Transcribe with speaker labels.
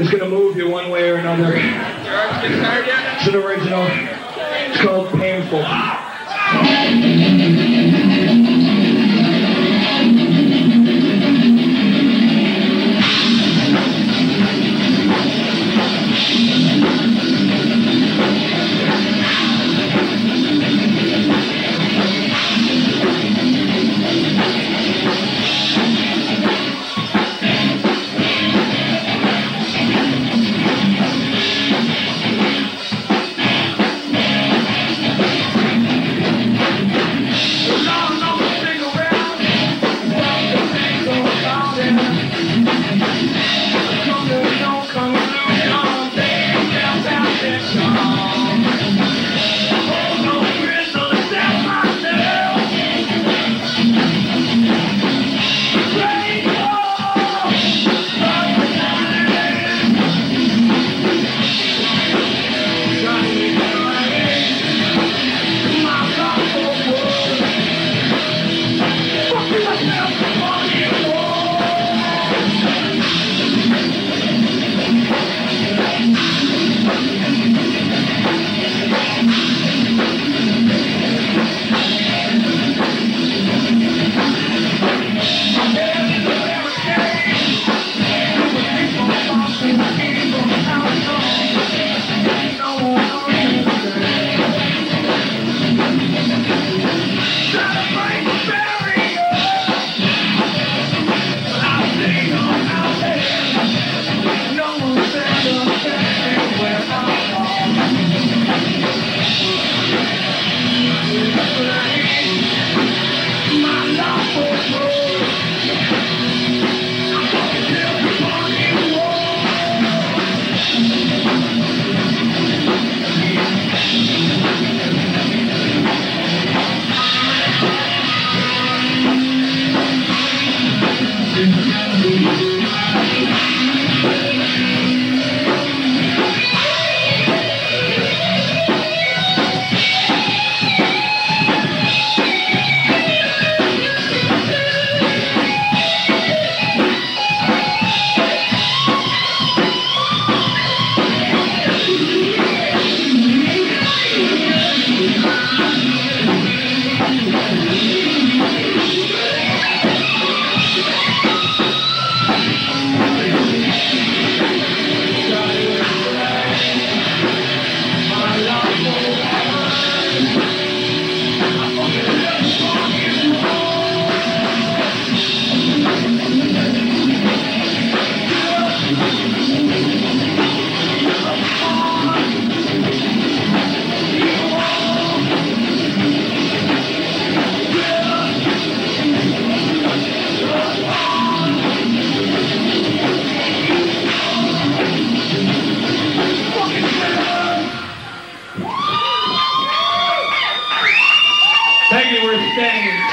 Speaker 1: is gonna move you one way or another. It's an original. It's called Painful. Yeah.